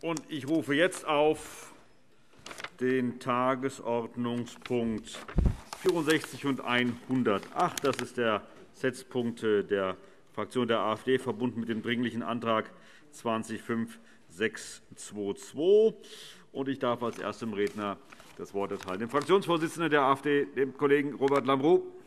Und ich rufe jetzt auf den Tagesordnungspunkt 64 und 108. Das ist der Setzpunkt der Fraktion der AfD, verbunden mit dem Dringlichen Antrag 25622. Ich darf als erstem Redner das Wort erteilen dem Fraktionsvorsitzenden der AfD, dem Kollegen Robert Lambrou.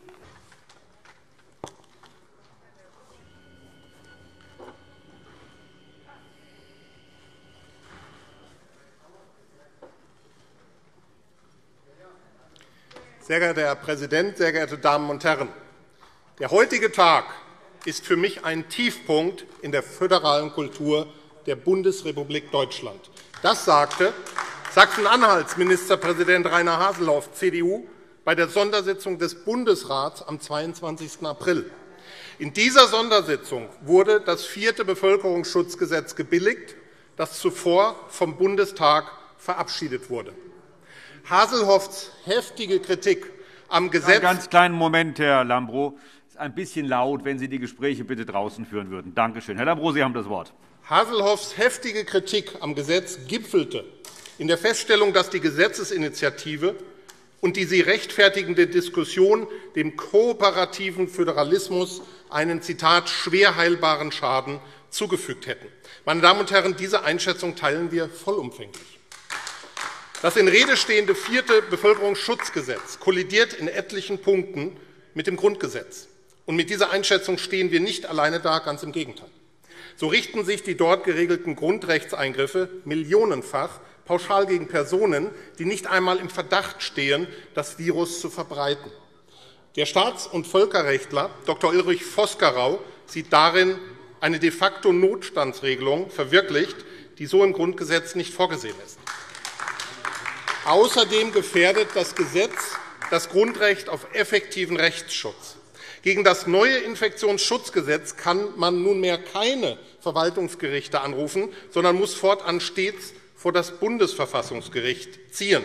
Sehr geehrter Herr Präsident, sehr geehrte Damen und Herren! Der heutige Tag ist für mich ein Tiefpunkt in der föderalen Kultur der Bundesrepublik Deutschland. Das sagte Sachsen-Anhalts Ministerpräsident Rainer Haseloff, CDU, bei der Sondersitzung des Bundesrats am 22. April. In dieser Sondersitzung wurde das vierte Bevölkerungsschutzgesetz gebilligt, das zuvor vom Bundestag verabschiedet wurde. Haselhoffs heftige Kritik am Gesetz. Einen ganz kleinen Moment, Herr Lambrou. Es ist ein bisschen laut, wenn Sie die Gespräche bitte draußen führen würden. Danke schön. Herr Lambrou, Sie haben das Wort. Haselhoffs heftige Kritik am Gesetz gipfelte in der Feststellung, dass die Gesetzesinitiative und die sie rechtfertigende Diskussion dem kooperativen Föderalismus einen Zitat schwer heilbaren Schaden zugefügt hätten. Meine Damen und Herren, diese Einschätzung teilen wir vollumfänglich. Das in Rede stehende vierte Bevölkerungsschutzgesetz kollidiert in etlichen Punkten mit dem Grundgesetz. Und mit dieser Einschätzung stehen wir nicht alleine da, ganz im Gegenteil. So richten sich die dort geregelten Grundrechtseingriffe millionenfach pauschal gegen Personen, die nicht einmal im Verdacht stehen, das Virus zu verbreiten. Der Staats- und Völkerrechtler Dr. Ulrich Vosgerau sieht darin eine de facto Notstandsregelung verwirklicht, die so im Grundgesetz nicht vorgesehen ist. Außerdem gefährdet das Gesetz das Grundrecht auf effektiven Rechtsschutz. Gegen das neue Infektionsschutzgesetz kann man nunmehr keine Verwaltungsgerichte anrufen, sondern muss fortan stets vor das Bundesverfassungsgericht ziehen.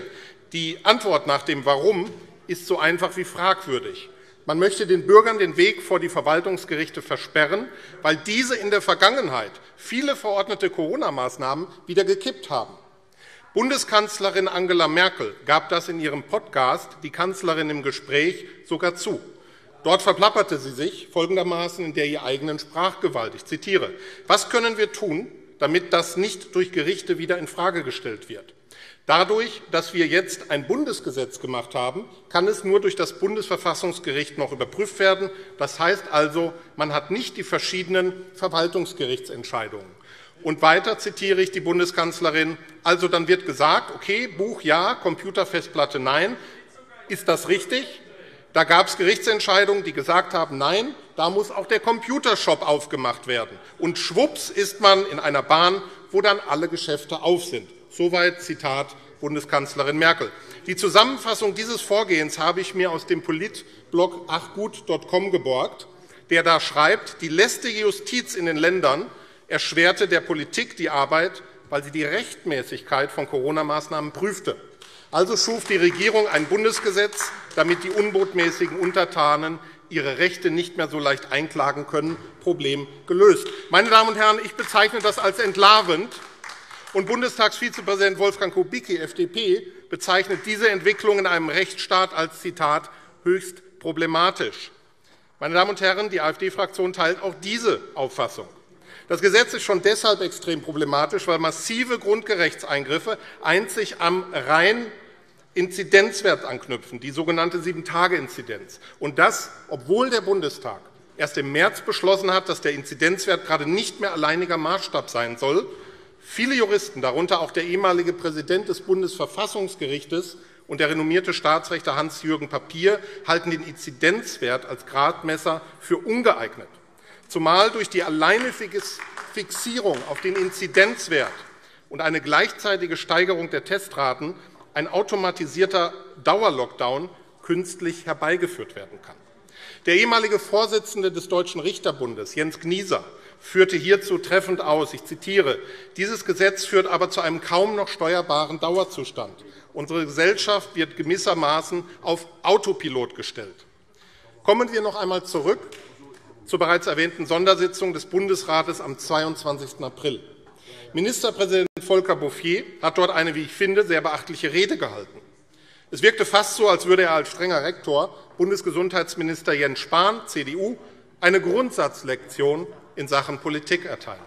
Die Antwort nach dem Warum ist so einfach wie fragwürdig. Man möchte den Bürgern den Weg vor die Verwaltungsgerichte versperren, weil diese in der Vergangenheit viele verordnete Corona-Maßnahmen wieder gekippt haben. Bundeskanzlerin Angela Merkel gab das in ihrem Podcast Die Kanzlerin im Gespräch sogar zu. Dort verplapperte sie sich folgendermaßen in der ihr eigenen Sprachgewalt. Ich zitiere. Was können wir tun, damit das nicht durch Gerichte wieder infrage gestellt wird? Dadurch, dass wir jetzt ein Bundesgesetz gemacht haben, kann es nur durch das Bundesverfassungsgericht noch überprüft werden. Das heißt also, man hat nicht die verschiedenen Verwaltungsgerichtsentscheidungen. Und weiter zitiere ich die Bundeskanzlerin. Also dann wird gesagt, okay, Buch ja, Computerfestplatte nein. Ist das richtig? Da gab es Gerichtsentscheidungen, die gesagt haben, nein, da muss auch der Computershop aufgemacht werden. Und schwupps ist man in einer Bahn, wo dann alle Geschäfte auf sind. Soweit Zitat Bundeskanzlerin Merkel. Die Zusammenfassung dieses Vorgehens habe ich mir aus dem Politblog achgut.com geborgt, der da schreibt, die lästige Justiz in den Ländern erschwerte der Politik die Arbeit, weil sie die Rechtmäßigkeit von Corona-Maßnahmen prüfte. Also schuf die Regierung ein Bundesgesetz, damit die unbotmäßigen Untertanen ihre Rechte nicht mehr so leicht einklagen können. Problem gelöst. Meine Damen und Herren, ich bezeichne das als entlarvend. Und Bundestagsvizepräsident Wolfgang Kubicki, FDP, bezeichnet diese Entwicklung in einem Rechtsstaat als Zitat höchst problematisch. Meine Damen und Herren, die AfD-Fraktion teilt auch diese Auffassung. Das Gesetz ist schon deshalb extrem problematisch, weil massive Grundgerechtseingriffe einzig am rein Inzidenzwert anknüpfen, die sogenannte Sieben-Tage-Inzidenz. Und das, obwohl der Bundestag erst im März beschlossen hat, dass der Inzidenzwert gerade nicht mehr alleiniger Maßstab sein soll. Viele Juristen, darunter auch der ehemalige Präsident des Bundesverfassungsgerichts und der renommierte Staatsrechter Hans-Jürgen Papier, halten den Inzidenzwert als Gradmesser für ungeeignet zumal durch die alleinige Fixierung auf den Inzidenzwert und eine gleichzeitige Steigerung der Testraten ein automatisierter Dauerlockdown künstlich herbeigeführt werden kann. Der ehemalige Vorsitzende des Deutschen Richterbundes, Jens Gnieser, führte hierzu treffend aus, ich zitiere, dieses Gesetz führt aber zu einem kaum noch steuerbaren Dauerzustand. Unsere Gesellschaft wird gewissermaßen auf Autopilot gestellt. Kommen wir noch einmal zurück zur bereits erwähnten Sondersitzung des Bundesrates am 22. April. Ministerpräsident Volker Bouffier hat dort eine, wie ich finde, sehr beachtliche Rede gehalten. Es wirkte fast so, als würde er als strenger Rektor Bundesgesundheitsminister Jens Spahn, CDU, eine Grundsatzlektion in Sachen Politik erteilen.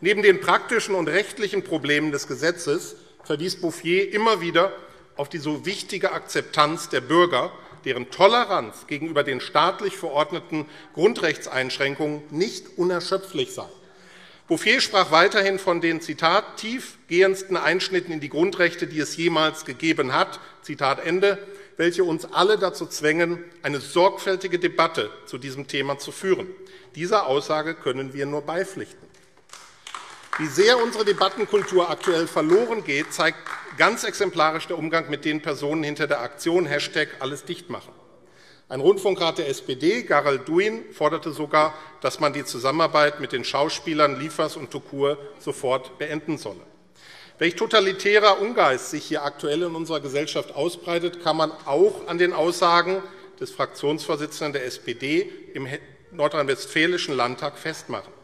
Neben den praktischen und rechtlichen Problemen des Gesetzes verwies Bouffier immer wieder auf die so wichtige Akzeptanz der Bürger, deren Toleranz gegenüber den staatlich verordneten Grundrechtseinschränkungen nicht unerschöpflich sei. Bouffier sprach weiterhin von den Zitat tiefgehendsten Einschnitten in die Grundrechte, die es jemals gegeben hat, Zitat Ende, welche uns alle dazu zwängen, eine sorgfältige Debatte zu diesem Thema zu führen. Dieser Aussage können wir nur beipflichten. Wie sehr unsere Debattenkultur aktuell verloren geht, zeigt ganz exemplarisch der Umgang mit den Personen hinter der Aktion Hashtag alles dicht machen. Ein Rundfunkrat der SPD, Garel Duin, forderte sogar, dass man die Zusammenarbeit mit den Schauspielern Liefers und Tukur sofort beenden solle. Welch totalitärer Ungeist sich hier aktuell in unserer Gesellschaft ausbreitet, kann man auch an den Aussagen des Fraktionsvorsitzenden der SPD im Nordrhein-Westfälischen Landtag festmachen.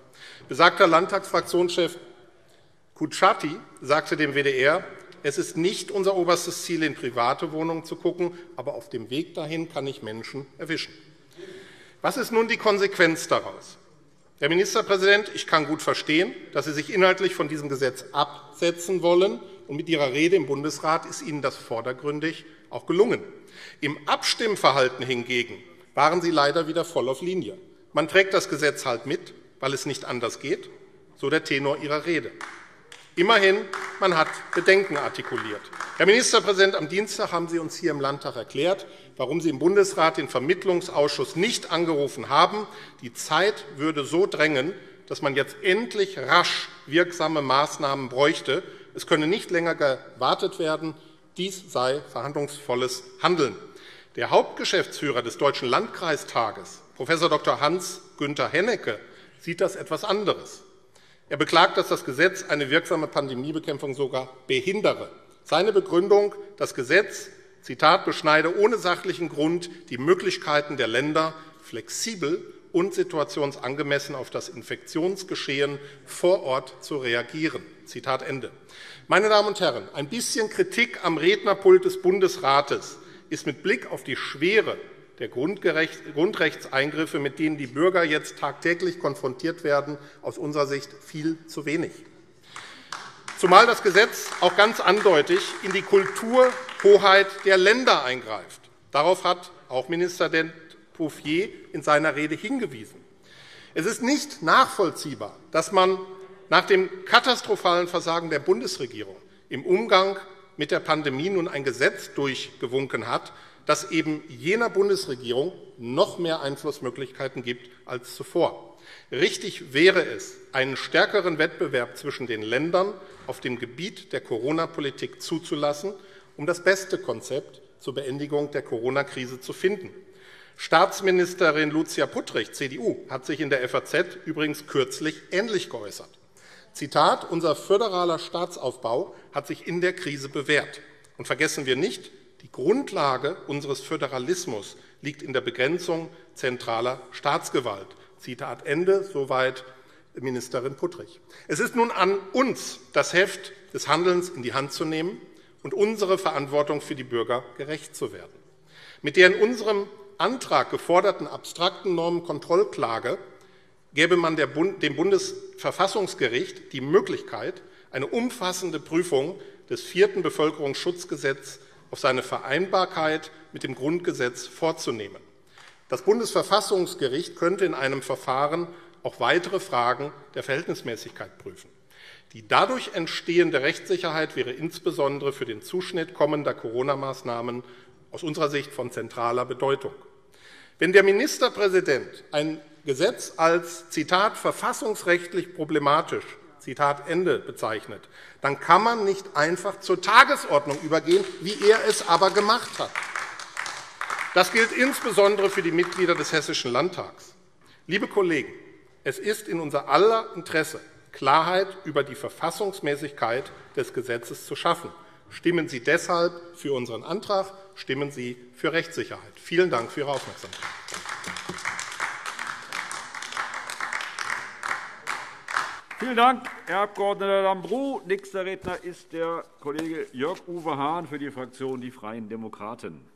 Besagter Landtagsfraktionschef Kutschaty sagte dem WDR, es ist nicht unser oberstes Ziel, in private Wohnungen zu gucken, aber auf dem Weg dahin kann ich Menschen erwischen. Was ist nun die Konsequenz daraus? Herr Ministerpräsident, ich kann gut verstehen, dass Sie sich inhaltlich von diesem Gesetz absetzen wollen, und mit Ihrer Rede im Bundesrat ist Ihnen das vordergründig auch gelungen. Im Abstimmverhalten hingegen waren Sie leider wieder voll auf Linie. Man trägt das Gesetz halt mit, weil es nicht anders geht, so der Tenor Ihrer Rede. Immerhin, man hat Bedenken artikuliert. Herr Ministerpräsident, am Dienstag haben Sie uns hier im Landtag erklärt, warum Sie im Bundesrat den Vermittlungsausschuss nicht angerufen haben. Die Zeit würde so drängen, dass man jetzt endlich rasch wirksame Maßnahmen bräuchte. Es könne nicht länger gewartet werden. Dies sei verhandlungsvolles Handeln. Der Hauptgeschäftsführer des Deutschen Landkreistages, Prof. Dr. Hans-Günther Hennecke, sieht das etwas anderes. Er beklagt, dass das Gesetz eine wirksame Pandemiebekämpfung sogar behindere. Seine Begründung, das Gesetz, Zitat, beschneide ohne sachlichen Grund die Möglichkeiten der Länder, flexibel und situationsangemessen auf das Infektionsgeschehen vor Ort zu reagieren. Zitat Ende. Meine Damen und Herren, ein bisschen Kritik am Rednerpult des Bundesrates ist mit Blick auf die Schwere der Grundrechtseingriffe, mit denen die Bürger jetzt tagtäglich konfrontiert werden, aus unserer Sicht viel zu wenig. Zumal das Gesetz auch ganz eindeutig in die Kulturhoheit der Länder eingreift. Darauf hat auch Ministerpräsident Bouffier in seiner Rede hingewiesen. Es ist nicht nachvollziehbar, dass man nach dem katastrophalen Versagen der Bundesregierung im Umgang mit der Pandemie nun ein Gesetz durchgewunken hat, das eben jener Bundesregierung noch mehr Einflussmöglichkeiten gibt als zuvor. Richtig wäre es, einen stärkeren Wettbewerb zwischen den Ländern auf dem Gebiet der Corona-Politik zuzulassen, um das beste Konzept zur Beendigung der Corona-Krise zu finden. Staatsministerin Lucia Puttrich, CDU, hat sich in der FAZ übrigens kürzlich ähnlich geäußert. Zitat, unser föderaler Staatsaufbau hat sich in der Krise bewährt. Und vergessen wir nicht, die Grundlage unseres Föderalismus liegt in der Begrenzung zentraler Staatsgewalt. Zitat Ende, soweit Ministerin Puttrich. Es ist nun an uns, das Heft des Handelns in die Hand zu nehmen und unsere Verantwortung für die Bürger gerecht zu werden. Mit der in unserem Antrag geforderten abstrakten Normenkontrollklage gäbe man dem Bundesverfassungsgericht die Möglichkeit, eine umfassende Prüfung des vierten Bevölkerungsschutzgesetzes auf seine Vereinbarkeit mit dem Grundgesetz vorzunehmen. Das Bundesverfassungsgericht könnte in einem Verfahren auch weitere Fragen der Verhältnismäßigkeit prüfen. Die dadurch entstehende Rechtssicherheit wäre insbesondere für den Zuschnitt kommender Corona-Maßnahmen aus unserer Sicht von zentraler Bedeutung. Wenn der Ministerpräsident ein Gesetz als Zitat verfassungsrechtlich problematisch Zitat Ende bezeichnet, dann kann man nicht einfach zur Tagesordnung übergehen, wie er es aber gemacht hat. Das gilt insbesondere für die Mitglieder des Hessischen Landtags. Liebe Kollegen, es ist in unser aller Interesse, Klarheit über die Verfassungsmäßigkeit des Gesetzes zu schaffen. Stimmen Sie deshalb für unseren Antrag, stimmen Sie für Rechtssicherheit. Vielen Dank für Ihre Aufmerksamkeit. Vielen Dank, Herr Abg. Lambrou. Nächster Redner ist der Kollege Jörg-Uwe Hahn für die Fraktion Die Freien Demokraten.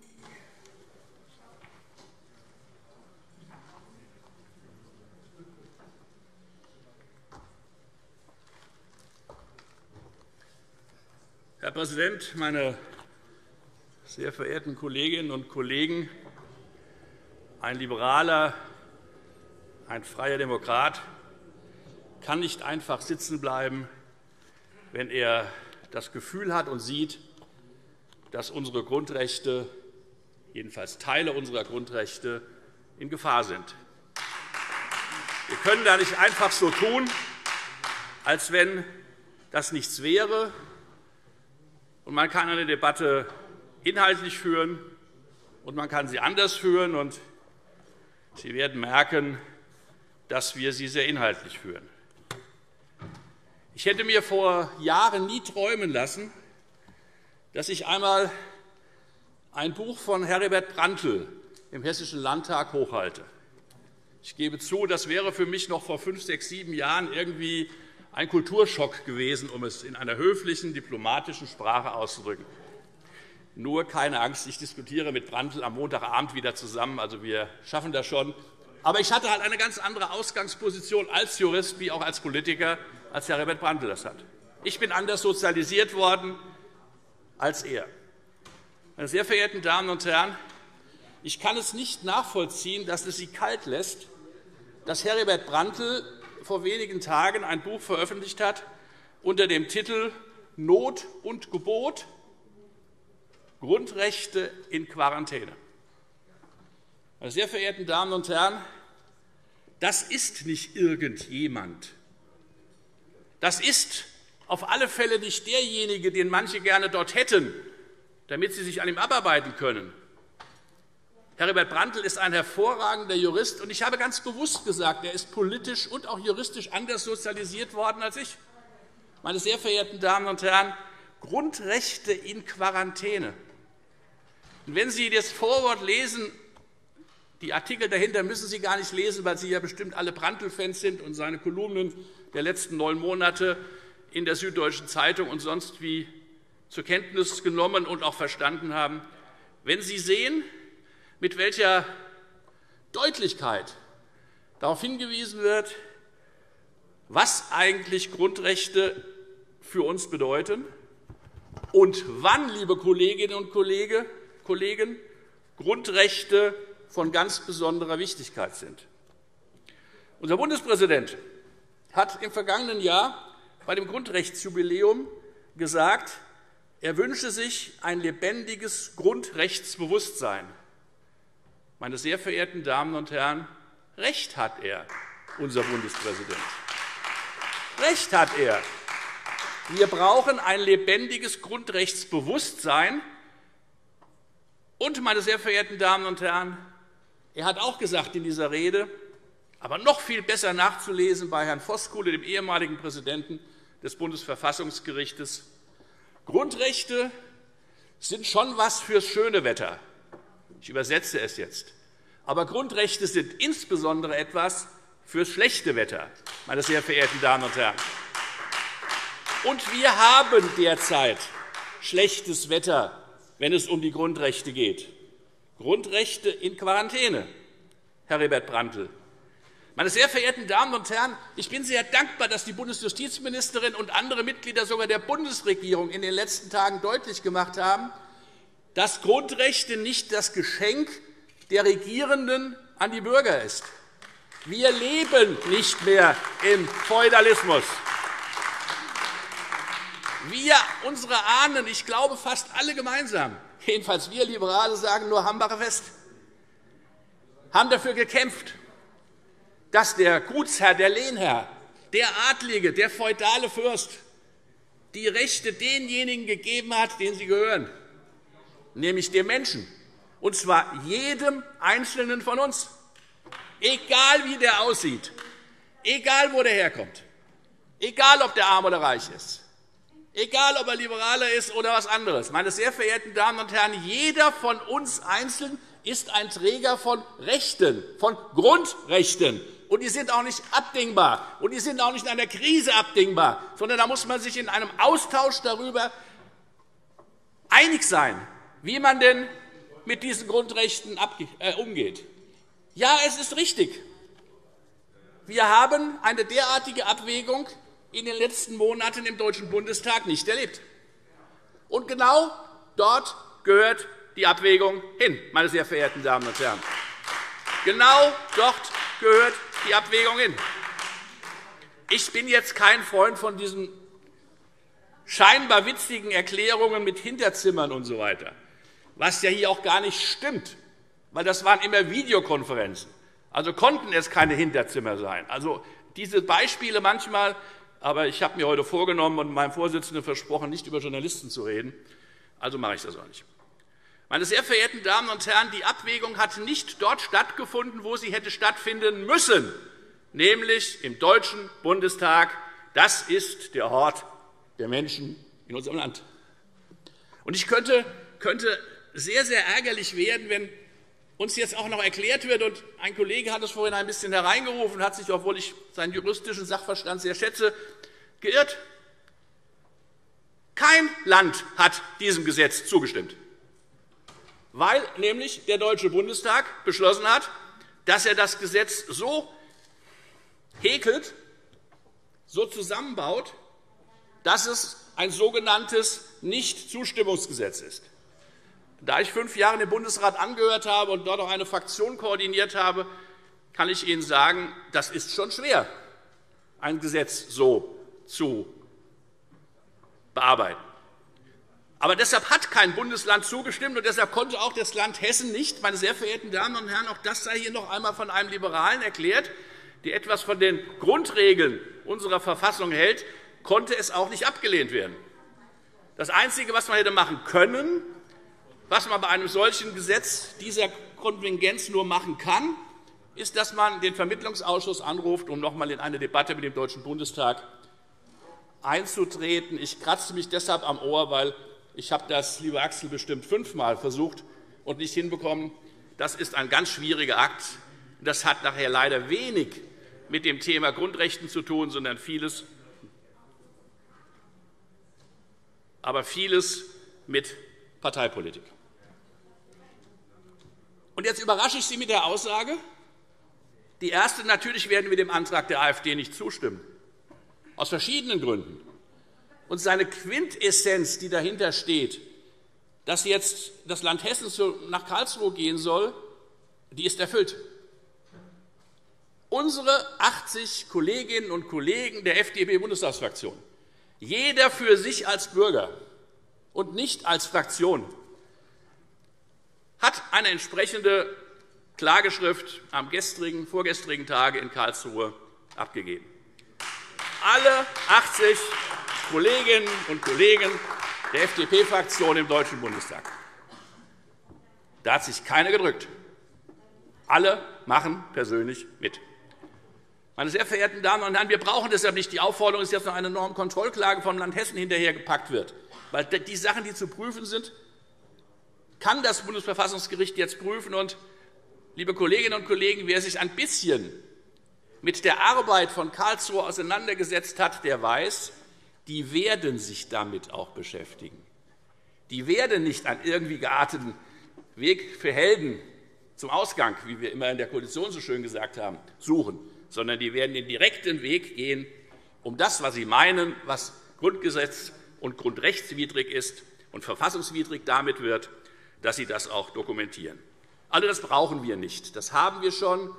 Herr Präsident, meine sehr verehrten Kolleginnen und Kollegen! Ein Liberaler, ein freier Demokrat kann nicht einfach sitzen bleiben, wenn er das Gefühl hat und sieht, dass unsere Grundrechte, jedenfalls Teile unserer Grundrechte, in Gefahr sind. Wir können da nicht einfach so tun, als wenn das nichts wäre. Und man kann eine Debatte inhaltlich führen, und man kann sie anders führen. Und Sie werden merken, dass wir sie sehr inhaltlich führen. Ich hätte mir vor Jahren nie träumen lassen, dass ich einmal ein Buch von Heribert Prantl im Hessischen Landtag hochhalte. Ich gebe zu, das wäre für mich noch vor fünf, sechs, sieben Jahren irgendwie ein Kulturschock gewesen, um es in einer höflichen, diplomatischen Sprache auszudrücken. Nur keine Angst, ich diskutiere mit Prantl am Montagabend wieder zusammen. Also wir schaffen das schon. Aber ich hatte halt eine ganz andere Ausgangsposition als Jurist wie auch als Politiker als Herr Herbert Brandl das hat. Ich bin anders sozialisiert worden als er. Meine sehr verehrten Damen und Herren, ich kann es nicht nachvollziehen, dass es Sie kalt lässt, dass Heribert Brandl vor wenigen Tagen ein Buch veröffentlicht hat unter dem Titel Not und Gebot – Grundrechte in Quarantäne. Meine sehr verehrten Damen und Herren, das ist nicht irgendjemand. Das ist auf alle Fälle nicht derjenige, den manche gerne dort hätten, damit sie sich an ihm abarbeiten können. Herbert Brandl ist ein hervorragender Jurist, und ich habe ganz bewusst gesagt, er ist politisch und auch juristisch anders sozialisiert worden als ich. Meine sehr verehrten Damen und Herren, Grundrechte in Quarantäne. Und wenn Sie das Vorwort lesen, die Artikel dahinter müssen Sie gar nicht lesen, weil Sie ja bestimmt alle Brandl-Fans sind und seine Kolumnen der letzten neun Monate in der Süddeutschen Zeitung und sonst wie zur Kenntnis genommen und auch verstanden haben. Wenn Sie sehen, mit welcher Deutlichkeit darauf hingewiesen wird, was eigentlich Grundrechte für uns bedeuten und wann, liebe Kolleginnen und Kollegen, Grundrechte von ganz besonderer Wichtigkeit sind. Unser Bundespräsident hat im vergangenen Jahr bei dem Grundrechtsjubiläum gesagt, er wünsche sich ein lebendiges Grundrechtsbewusstsein. Meine sehr verehrten Damen und Herren, Recht hat er, unser Bundespräsident. Recht hat er. Wir brauchen ein lebendiges Grundrechtsbewusstsein. Und, meine sehr verehrten Damen und Herren, er hat auch gesagt in dieser Rede, aber noch viel besser nachzulesen bei Herrn Voskuhle, dem ehemaligen Präsidenten des Bundesverfassungsgerichts, Grundrechte sind schon etwas fürs schöne Wetter. Ich übersetze es jetzt. Aber Grundrechte sind insbesondere etwas fürs schlechte Wetter, meine sehr verehrten Damen und Herren. Und wir haben derzeit schlechtes Wetter, wenn es um die Grundrechte geht. Grundrechte in Quarantäne, Herr Herbert Brandl. Meine sehr verehrten Damen und Herren, ich bin sehr dankbar, dass die Bundesjustizministerin und andere Mitglieder sogar der Bundesregierung in den letzten Tagen deutlich gemacht haben, dass Grundrechte nicht das Geschenk der Regierenden an die Bürger ist. Wir leben nicht mehr im Feudalismus. Wir, unsere Ahnen, ich glaube fast alle gemeinsam, jedenfalls wir Liberale sagen nur Hambacher Fest, haben dafür gekämpft, dass der Gutsherr, der Lehnherr, der Adlige, der feudale Fürst die Rechte denjenigen gegeben hat, denen sie gehören, nämlich dem Menschen, und zwar jedem Einzelnen von uns, egal wie der aussieht, egal wo der herkommt, egal ob der arm oder reich ist, egal ob er Liberaler ist oder was anderes. Meine sehr verehrten Damen und Herren, jeder von uns einzeln ist ein Träger von Rechten, von Grundrechten. Und die sind auch nicht abdingbar, und die sind auch nicht in einer Krise abdingbar, sondern da muss man sich in einem Austausch darüber einig sein, wie man denn mit diesen Grundrechten äh, umgeht. Ja, es ist richtig. Wir haben eine derartige Abwägung in den letzten Monaten im Deutschen Bundestag nicht erlebt. Und genau dort gehört die Abwägung hin, meine sehr verehrten Damen und Herren. Genau dort gehört die Abwägung hin. Ich bin jetzt kein Freund von diesen scheinbar witzigen Erklärungen mit Hinterzimmern usw., so weiter, was ja hier auch gar nicht stimmt, weil das waren immer Videokonferenzen. Also konnten es keine Hinterzimmer sein. Also diese Beispiele manchmal, aber ich habe mir heute vorgenommen und meinem Vorsitzenden versprochen, nicht über Journalisten zu reden. Also mache ich das auch nicht. Meine sehr verehrten Damen und Herren, die Abwägung hat nicht dort stattgefunden, wo sie hätte stattfinden müssen, nämlich im Deutschen Bundestag. Das ist der Ort der Menschen in unserem Land. Und ich könnte, könnte sehr, sehr ärgerlich werden, wenn uns jetzt auch noch erklärt wird, und ein Kollege hat es vorhin ein bisschen hereingerufen, hat sich, obwohl ich seinen juristischen Sachverstand sehr schätze, geirrt. Kein Land hat diesem Gesetz zugestimmt, weil nämlich der Deutsche Bundestag beschlossen hat, dass er das Gesetz so häkelt, so zusammenbaut, dass es ein sogenanntes Nichtzustimmungsgesetz ist. Da ich fünf Jahre dem Bundesrat angehört habe und dort auch eine Fraktion koordiniert habe, kann ich Ihnen sagen, das ist schon schwer, ein Gesetz so zu bearbeiten. Aber deshalb hat kein Bundesland zugestimmt, und deshalb konnte auch das Land Hessen nicht, meine sehr verehrten Damen und Herren, auch das sei hier noch einmal von einem Liberalen erklärt, der etwas von den Grundregeln unserer Verfassung hält, konnte es auch nicht abgelehnt werden. Das Einzige, was man hätte machen können, was man bei einem solchen Gesetz dieser Kontingenz nur machen kann, ist, dass man den Vermittlungsausschuss anruft, um noch einmal in eine Debatte mit dem Deutschen Bundestag einzutreten. Ich kratze mich deshalb am Ohr, weil ich habe das, lieber Axel, bestimmt fünfmal versucht und nicht hinbekommen. Das ist ein ganz schwieriger Akt. Das hat nachher leider wenig mit dem Thema Grundrechten zu tun, sondern vieles, aber vieles mit Parteipolitik. Und jetzt überrasche ich Sie mit der Aussage, die erste, natürlich werden wir dem Antrag der AfD nicht zustimmen, aus verschiedenen Gründen. Und seine Quintessenz, die dahinter steht, dass jetzt das Land Hessen nach Karlsruhe gehen soll, die ist erfüllt. Unsere 80 Kolleginnen und Kollegen der FDP-Bundestagsfraktion, jeder für sich als Bürger und nicht als Fraktion, hat eine entsprechende Klageschrift am gestrigen, vorgestrigen Tage in Karlsruhe abgegeben. Alle 80 Kolleginnen und Kollegen der FDP-Fraktion im Deutschen Bundestag. Da hat sich keiner gedrückt. Alle machen persönlich mit. Meine sehr verehrten Damen und Herren, wir brauchen deshalb nicht die Aufforderung, dass jetzt noch eine Normkontrollklage vom Land Hessen hinterhergepackt wird. Weil die Sachen, die zu prüfen sind, kann das Bundesverfassungsgericht jetzt prüfen. Und, liebe Kolleginnen und Kollegen, wer sich ein bisschen mit der Arbeit von Karlsruhe auseinandergesetzt hat, der weiß, die werden sich damit auch beschäftigen. Die werden nicht einen irgendwie gearteten Weg für Helden zum Ausgang, wie wir immer in der Koalition so schön gesagt haben, suchen, sondern die werden den direkten Weg gehen, um das, was sie meinen, was Grundgesetz und grundrechtswidrig ist und verfassungswidrig damit wird, dass Sie das auch dokumentieren. Also das brauchen wir nicht. Das haben wir schon.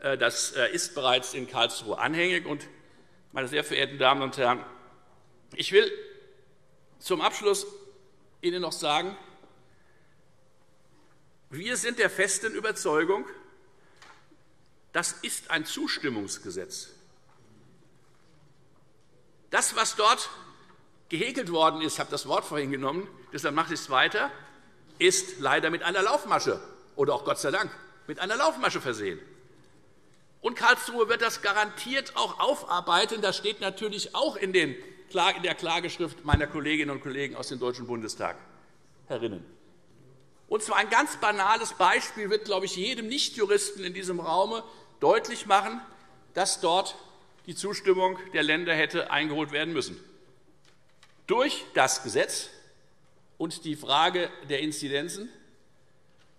Äh, das äh, ist bereits in Karlsruhe anhängig. Und, meine sehr verehrten Damen und Herren, ich will zum Abschluss Ihnen noch sagen, wir sind der festen Überzeugung, das ist ein Zustimmungsgesetz. Das, was dort gehäkelt worden ist, ich habe das Wort vorhin genommen, deshalb mache ich es weiter, ist leider mit einer Laufmasche oder auch Gott sei Dank mit einer Laufmasche versehen. Und Karlsruhe wird das garantiert auch aufarbeiten. Das steht natürlich auch in, der Klageschrift meiner Kolleginnen und Kollegen aus dem Deutschen Bundestag herinnen. Und zwar ein ganz banales Beispiel wird, glaube ich, jedem Nichtjuristen in diesem Raum deutlich machen, dass dort die Zustimmung der Länder hätte eingeholt werden müssen. Durch das Gesetz und die Frage der Inzidenzen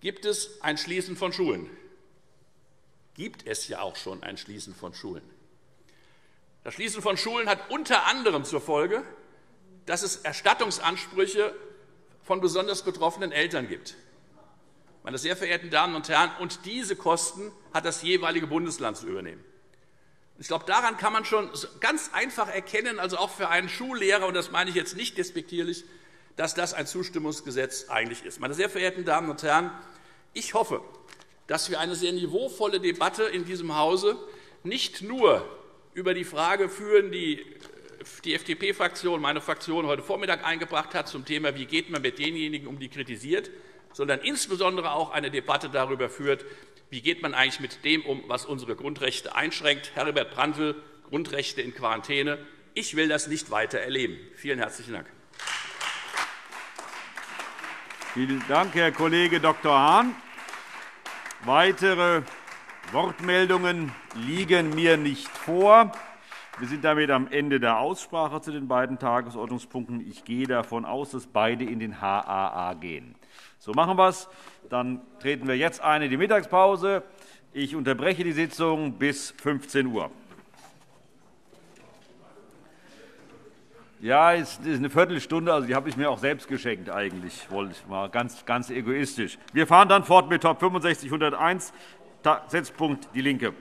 gibt es ein Schließen von Schulen. Gibt es ja auch schon ein Schließen von Schulen. Das Schließen von Schulen hat unter anderem zur Folge, dass es Erstattungsansprüche von besonders betroffenen Eltern gibt. Meine sehr verehrten Damen und Herren, und diese Kosten hat das jeweilige Bundesland zu übernehmen. Ich glaube, daran kann man schon ganz einfach erkennen, also auch für einen Schullehrer, und das meine ich jetzt nicht despektierlich, dass das ein Zustimmungsgesetz eigentlich ist. Meine sehr verehrten Damen und Herren, ich hoffe, dass wir eine sehr niveauvolle Debatte in diesem Hause nicht nur über die Frage führen, die die FDP-Fraktion, meine Fraktion, heute Vormittag eingebracht hat zum Thema, wie geht man mit denjenigen um, die kritisiert, sondern insbesondere auch eine Debatte darüber führt, wie geht man eigentlich mit dem um, was unsere Grundrechte einschränkt. Herbert Prantl, Grundrechte in Quarantäne. Ich will das nicht weiter erleben. Vielen herzlichen Dank. Vielen Dank, Herr Kollege Dr. Hahn. Weitere Wortmeldungen liegen mir nicht vor. Wir sind damit am Ende der Aussprache zu den beiden Tagesordnungspunkten. Ich gehe davon aus, dass beide in den HAA gehen. So machen wir es. Dann treten wir jetzt ein in die Mittagspause. Ich unterbreche die Sitzung bis 15 Uhr. Ja, es ist eine Viertelstunde, also die habe ich mir auch selbst geschenkt eigentlich, wollte ich mal ganz, ganz egoistisch. Wir fahren dann fort mit Top 65 101, Setzpunkt Die Linke.